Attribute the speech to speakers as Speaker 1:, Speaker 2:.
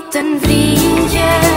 Speaker 1: maten vinjer